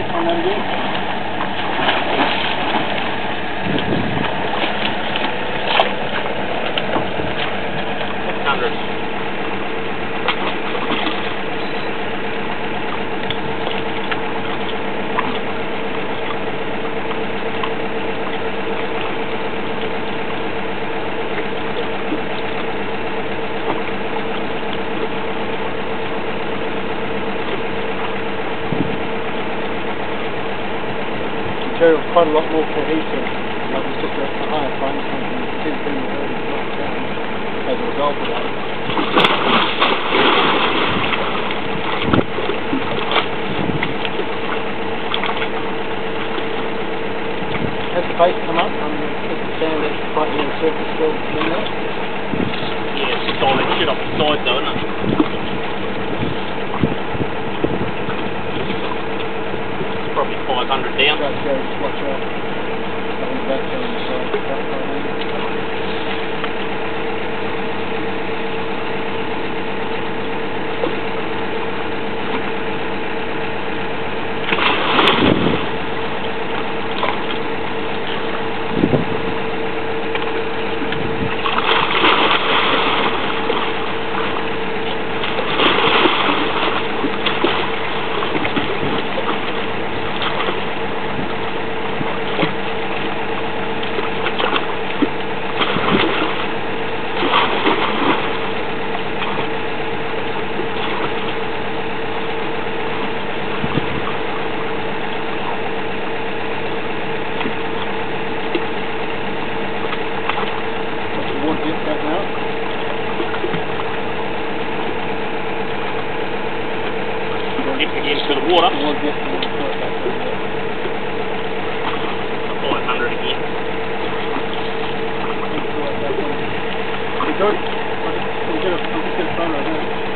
Six hundred. Material's quite a lot more cohesive. Like it's just a, a higher fine something that is being really knocked down as a result of that. Has the base come up? I mean, is the sand that's quite near the surface still in there? Yeah, it's just that shit off the side Five hundred down. The water dip again to the water. The water we'll throw it back over. Five hundred again. Throw it back in. We don't, I'm just gonna, I'm just gonna phone right now.